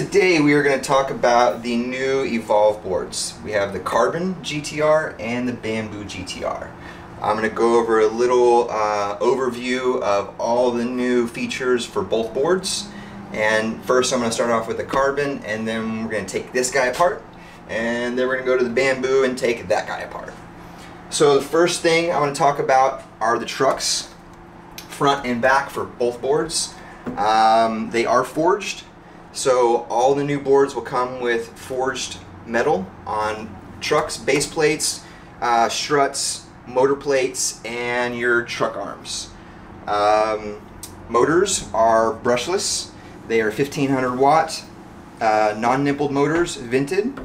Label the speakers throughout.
Speaker 1: Today we are going to talk about the new Evolve boards. We have the Carbon GTR and the Bamboo GTR. I'm going to go over a little uh, overview of all the new features for both boards. And first I'm going to start off with the Carbon and then we're going to take this guy apart and then we're going to go to the Bamboo and take that guy apart. So the first thing I want to talk about are the trucks, front and back for both boards. Um, they are forged. So all the new boards will come with forged metal on trucks, base plates, uh, struts, motor plates, and your truck arms. Um, motors are brushless. They are 1500 watt, uh, non-nippled motors, vented.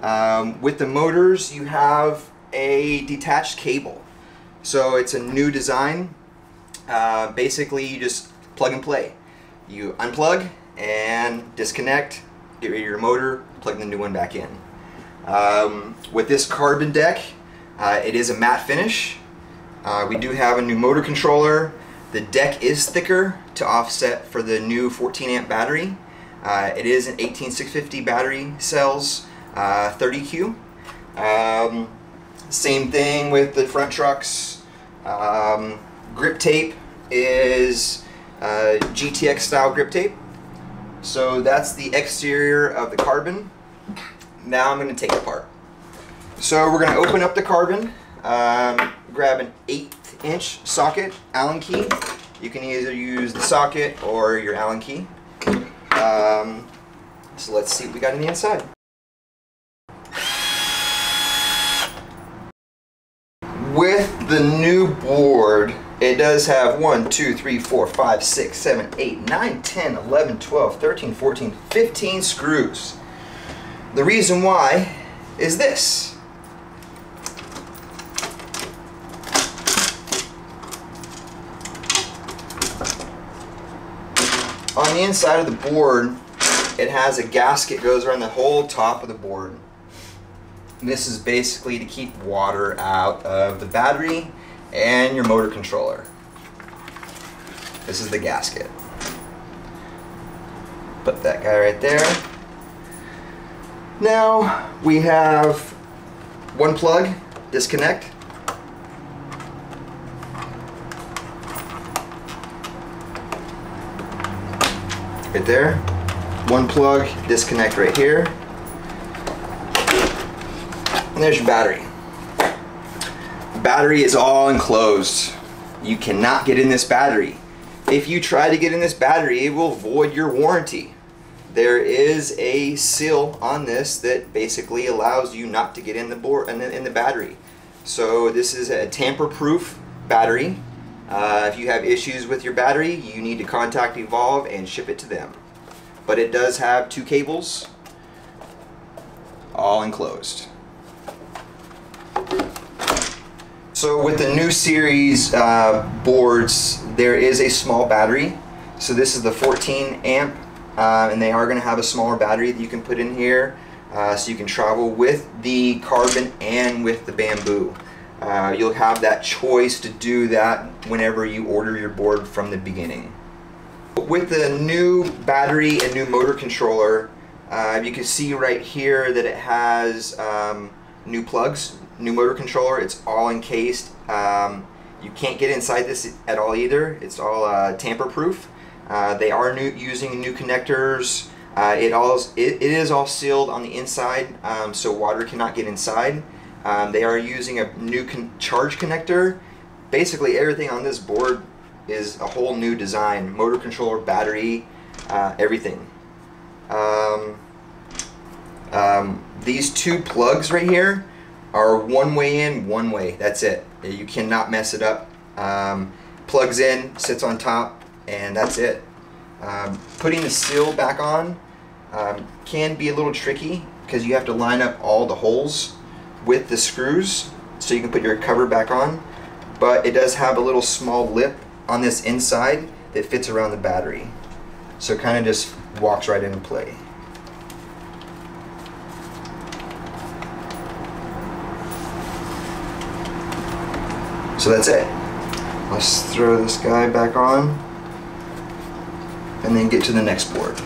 Speaker 1: Um, with the motors, you have a detached cable. So it's a new design. Uh, basically, you just plug and play. You unplug and disconnect, get rid of your motor, plug the new one back in. Um, with this carbon deck, uh, it is a matte finish. Uh, we do have a new motor controller. The deck is thicker to offset for the new 14 amp battery. Uh, it is an 18650 battery cells, 30Q. Uh, um, same thing with the front trucks. Um, grip tape is uh, GTX style grip tape. So that's the exterior of the carbon. Now I'm going to take it apart. So we're going to open up the carbon, um, grab an 8 inch socket, Allen key. You can either use the socket or your Allen key. Um, so let's see what we got in the inside. With the new board, it does have 1, 2, 3, 4, 5, 6, 7, 8, 9, 10, 11, 12, 13, 14, 15 screws. The reason why is this. On the inside of the board, it has a gasket goes around the whole top of the board. This is basically to keep water out of the battery and your motor controller. This is the gasket. Put that guy right there. Now we have one plug, disconnect. Right there. One plug, disconnect right here. And there's your battery battery is all enclosed. You cannot get in this battery. If you try to get in this battery, it will void your warranty. There is a seal on this that basically allows you not to get in the board in in the battery. So this is a tamper-proof battery. Uh, if you have issues with your battery, you need to contact Evolve and ship it to them. But it does have two cables, all enclosed. So with the new series uh, boards, there is a small battery. So this is the 14 amp, uh, and they are going to have a smaller battery that you can put in here, uh, so you can travel with the carbon and with the bamboo. Uh, you'll have that choice to do that whenever you order your board from the beginning. With the new battery and new motor controller, uh, you can see right here that it has um, new plugs, new motor controller. It's all encased. Um, you can't get inside this at all either. It's all uh, tamper-proof. Uh, they are new, using new connectors. Uh, it, all, it, it is all sealed on the inside, um, so water cannot get inside. Um, they are using a new con charge connector. Basically, everything on this board is a whole new design. Motor controller, battery, uh, everything. Um, um, these two plugs right here are one way in, one way. That's it. You cannot mess it up. Um, plugs in, sits on top, and that's it. Um, putting the seal back on um, can be a little tricky because you have to line up all the holes with the screws so you can put your cover back on. But it does have a little small lip on this inside that fits around the battery. So it kind of just walks right into play. So that's it. Let's throw this guy back on and then get to the next board.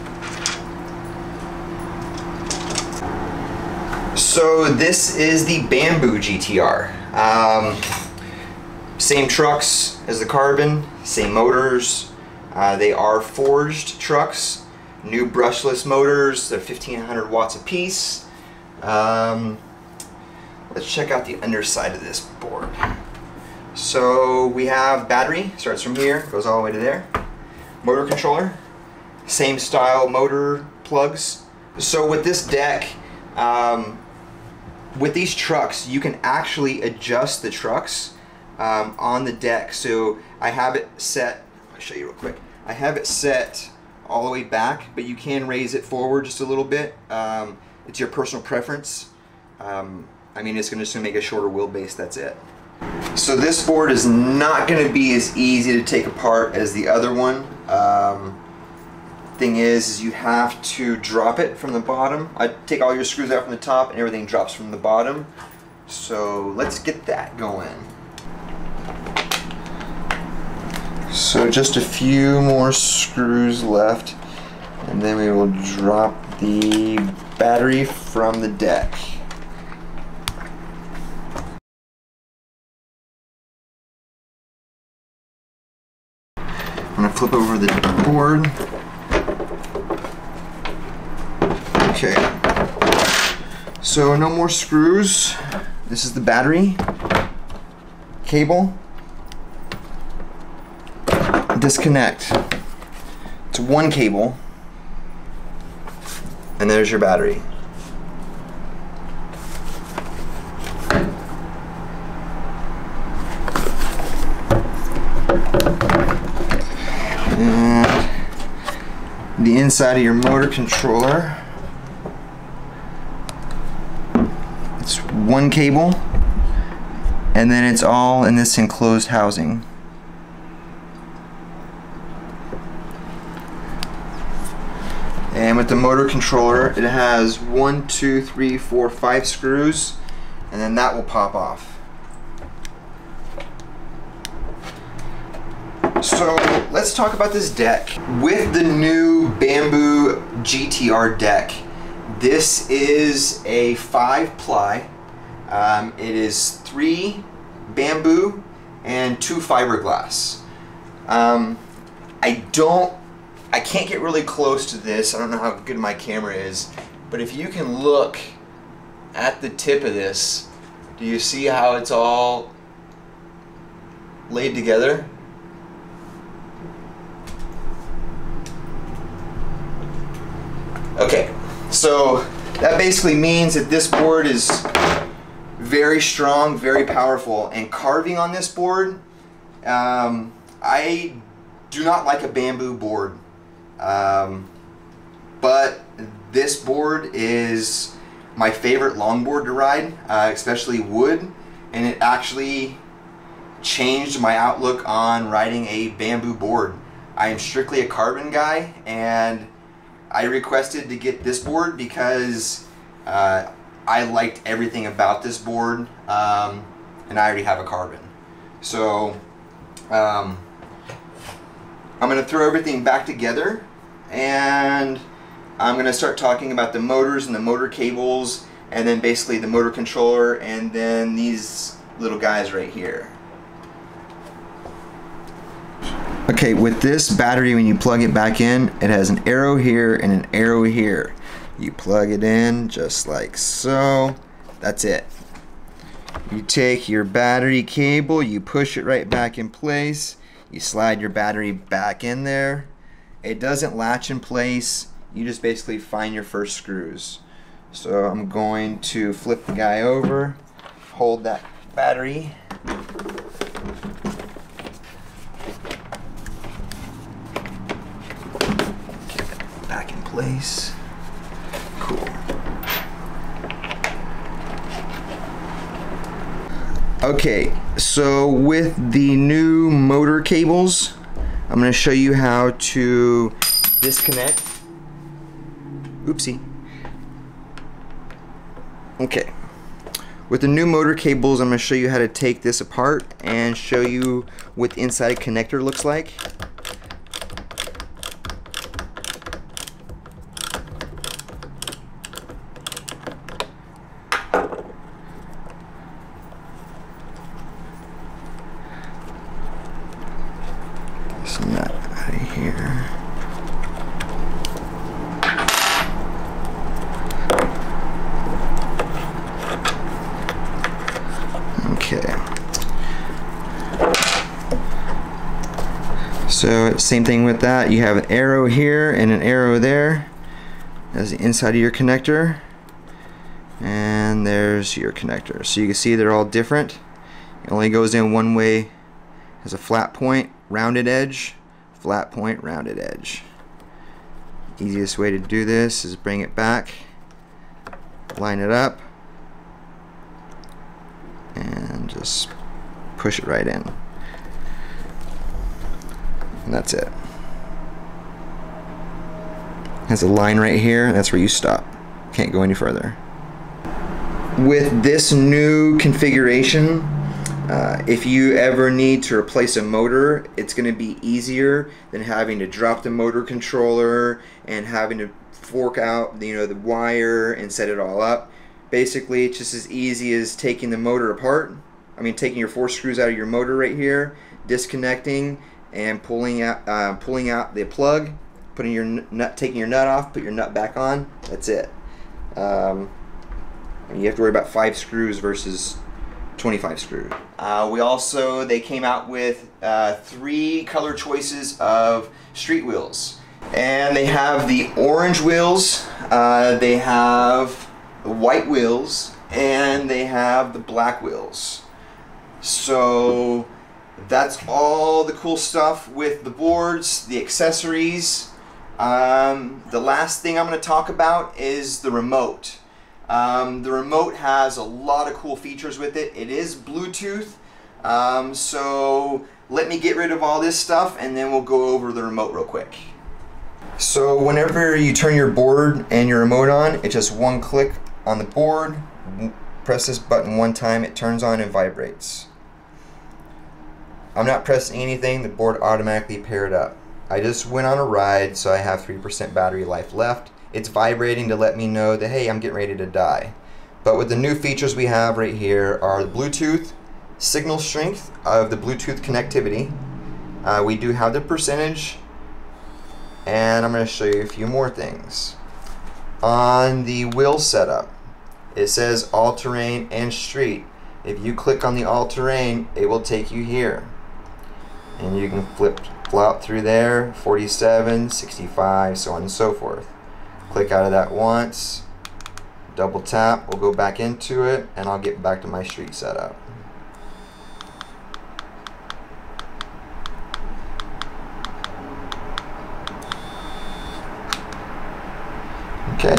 Speaker 1: So this is the Bamboo GTR. Um, same trucks as the Carbon, same motors. Uh, they are forged trucks, new brushless motors. They're 1500 watts a piece. Um, let's check out the underside of this board. So we have battery, starts from here, goes all the way to there. Motor controller, same style motor plugs. So with this deck, um, with these trucks, you can actually adjust the trucks um, on the deck. So I have it set, I'll show you real quick. I have it set all the way back, but you can raise it forward just a little bit. Um, it's your personal preference. Um, I mean, it's gonna just make a shorter wheelbase, that's it. So this board is not gonna be as easy to take apart as the other one. Um, thing is, is you have to drop it from the bottom. I take all your screws out from the top and everything drops from the bottom. So let's get that going. So just a few more screws left and then we will drop the battery from the deck. Flip over the board. Okay. So no more screws. This is the battery cable. Disconnect. It's one cable. And there's your battery. Inside of your motor controller. It's one cable and then it's all in this enclosed housing. And with the motor controller, it has one, two, three, four, five screws, and then that will pop off. So let's talk about this deck. With the new Bamboo GTR deck, this is a five ply. Um, it is three bamboo and two fiberglass. Um, I don't, I can't get really close to this. I don't know how good my camera is, but if you can look at the tip of this, do you see how it's all laid together? Okay, so that basically means that this board is very strong, very powerful, and carving on this board, um, I do not like a bamboo board, um, but this board is my favorite longboard to ride, uh, especially wood, and it actually changed my outlook on riding a bamboo board. I am strictly a carbon guy, and I requested to get this board because uh, I liked everything about this board um, and I already have a carbon. So um, I'm going to throw everything back together and I'm going to start talking about the motors and the motor cables and then basically the motor controller and then these little guys right here. Okay, with this battery, when you plug it back in, it has an arrow here and an arrow here. You plug it in just like so. That's it. You take your battery cable, you push it right back in place. You slide your battery back in there. It doesn't latch in place. You just basically find your first screws. So I'm going to flip the guy over, hold that battery place. Cool. Okay, so with the new motor cables, I'm going to show you how to disconnect. Oopsie. Okay. With the new motor cables, I'm going to show you how to take this apart and show you what the inside connector looks like. nut out of here. Okay. So same thing with that. You have an arrow here and an arrow there. That's the inside of your connector. And there's your connector. So you can see they're all different. It only goes in one way. Has a flat point, rounded edge, flat point, rounded edge. Easiest way to do this is bring it back, line it up, and just push it right in. And that's it. Has a line right here, that's where you stop. Can't go any further. With this new configuration, uh, if you ever need to replace a motor, it's going to be easier than having to drop the motor controller and having to fork out you know the wire and set it all up. Basically, it's just as easy as taking the motor apart. I mean, taking your four screws out of your motor right here, disconnecting, and pulling out uh, pulling out the plug, putting your nut, taking your nut off, put your nut back on. That's it. Um, you have to worry about five screws versus 25 screw. Uh, we also, they came out with uh, three color choices of street wheels. And they have the orange wheels, uh, they have the white wheels, and they have the black wheels. So that's all the cool stuff with the boards, the accessories. Um, the last thing I'm going to talk about is the remote. Um, the remote has a lot of cool features with it. It is Bluetooth, um, so let me get rid of all this stuff and then we'll go over the remote real quick. So whenever you turn your board and your remote on, it's just one click on the board, press this button one time, it turns on and vibrates. I'm not pressing anything, the board automatically paired up. I just went on a ride, so I have 3% battery life left. It's vibrating to let me know that, hey, I'm getting ready to die. But with the new features we have right here are the Bluetooth, signal strength of the Bluetooth connectivity. Uh, we do have the percentage, and I'm going to show you a few more things. On the wheel setup, it says all-terrain and street. If you click on the all-terrain, it will take you here. And you can flip flop through there, 47, 65, so on and so forth. Click out of that once, double tap, we'll go back into it, and I'll get back to my street setup. Okay,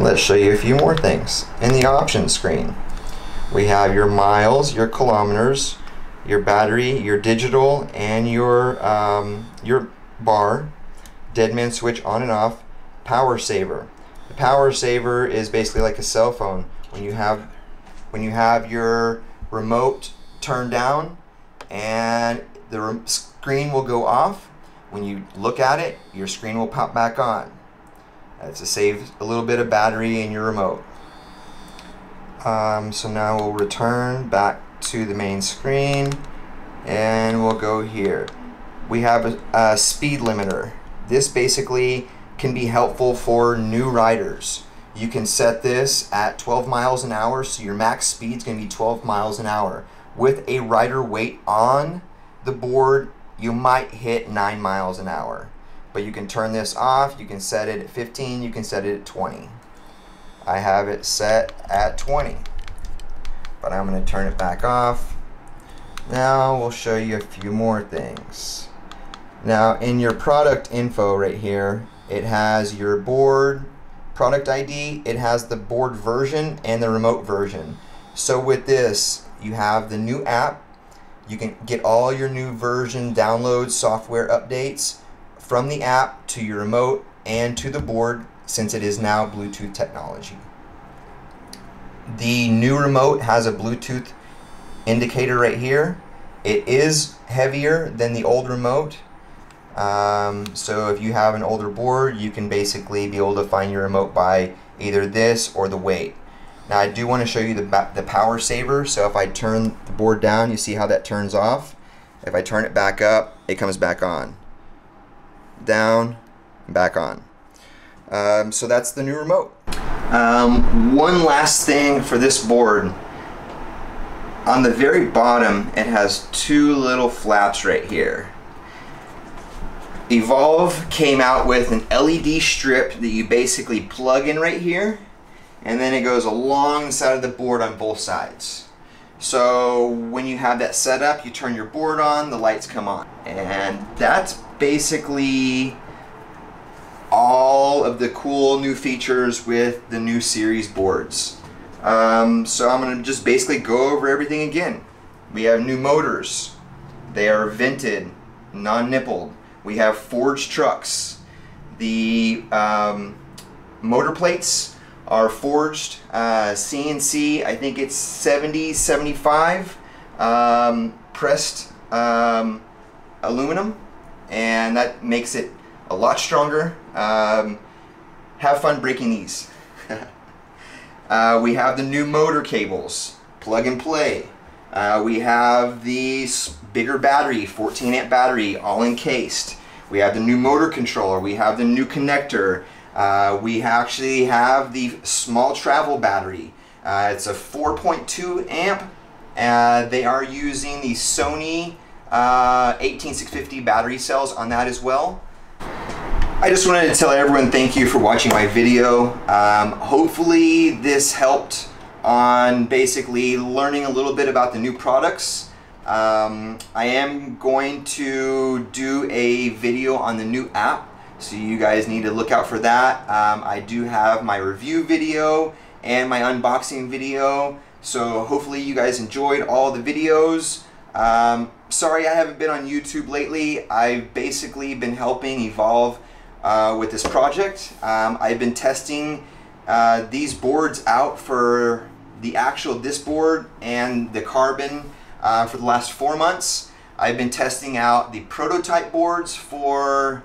Speaker 1: let's show you a few more things. In the options screen, we have your miles, your kilometers, your battery, your digital, and your, um, your bar, dead man switch on and off, power saver. The power saver is basically like a cell phone. When you have when you have your remote turned down and the screen will go off, when you look at it, your screen will pop back on. That's to save a little bit of battery in your remote. Um, so now we'll return back to the main screen and we'll go here. We have a, a speed limiter. This basically can be helpful for new riders. You can set this at 12 miles an hour, so your max speed is going to be 12 miles an hour. With a rider weight on the board, you might hit 9 miles an hour. But you can turn this off, you can set it at 15, you can set it at 20. I have it set at 20. But I'm going to turn it back off. Now we'll show you a few more things. Now in your product info right here, it has your board product ID, it has the board version and the remote version. So with this, you have the new app. You can get all your new version downloads, software updates from the app to your remote and to the board since it is now Bluetooth technology. The new remote has a Bluetooth indicator right here. It is heavier than the old remote um, so if you have an older board, you can basically be able to find your remote by either this or the weight. Now I do want to show you the, the power saver. So if I turn the board down, you see how that turns off. If I turn it back up, it comes back on. down, back on. Um, so that's the new remote. Um, one last thing for this board. On the very bottom, it has two little flaps right here. Evolve came out with an LED strip that you basically plug in right here and then it goes along the side of the board on both sides. So when you have that set up, you turn your board on, the lights come on. And that's basically all of the cool new features with the new series boards. Um, so I'm going to just basically go over everything again. We have new motors. They are vented, non-nippled. We have forged trucks. The um, motor plates are forged uh, CNC, I think it's 70, 75 um, pressed um, aluminum and that makes it a lot stronger. Um, have fun breaking these. uh, we have the new motor cables, plug and play. Uh, we have the bigger battery, 14 amp battery, all encased. We have the new motor controller. We have the new connector. Uh, we actually have the small travel battery. Uh, it's a 4.2 amp. Uh, they are using the Sony 18650 uh, battery cells on that as well. I just wanted to tell everyone thank you for watching my video. Um, hopefully this helped on basically learning a little bit about the new products. Um, I am going to do a video on the new app, so you guys need to look out for that. Um, I do have my review video and my unboxing video, so hopefully you guys enjoyed all the videos. Um, sorry I haven't been on YouTube lately. I've basically been helping evolve uh, with this project. Um, I've been testing uh, these boards out for the actual disc board and the carbon uh, for the last four months. I've been testing out the prototype boards for,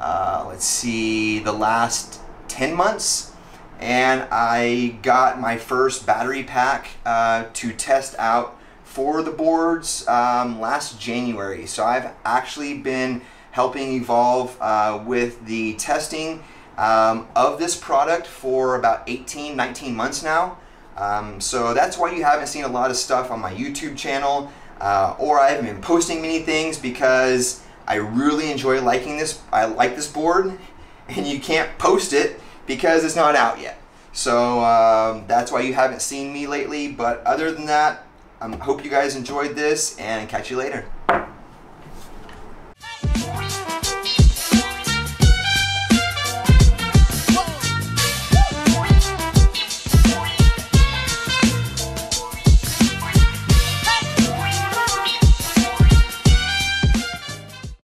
Speaker 1: uh, let's see, the last 10 months. And I got my first battery pack uh, to test out for the boards um, last January. So I've actually been helping Evolve uh, with the testing um, of this product for about 18, 19 months now. Um, so that's why you haven't seen a lot of stuff on my YouTube channel uh, or I haven't been posting many things because I really enjoy liking this. I like this board and you can't post it because it's not out yet. So um, that's why you haven't seen me lately. But other than that, I hope you guys enjoyed this and catch you later.